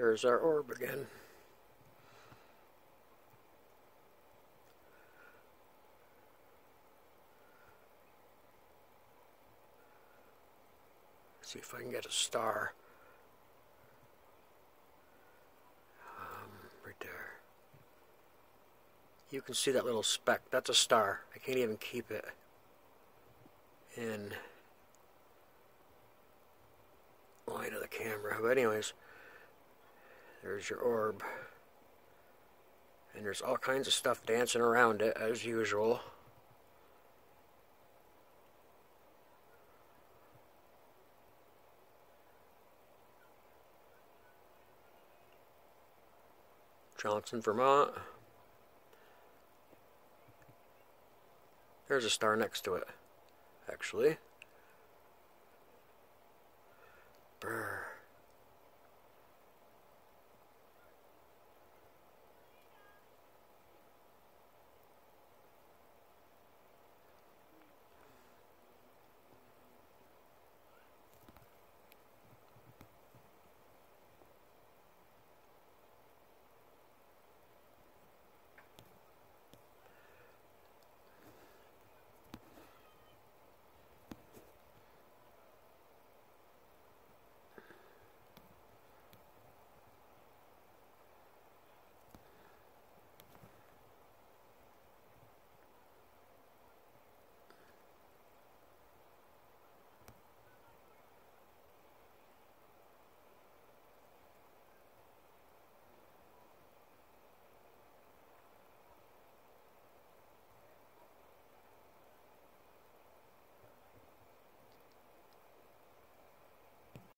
There's our orb again. see if I can get a star. Um, right there. You can see that little speck. That's a star. I can't even keep it in line of the camera. But anyways, there's your orb. And there's all kinds of stuff dancing around it, as usual. Johnson, Vermont. There's a star next to it, actually. Brr.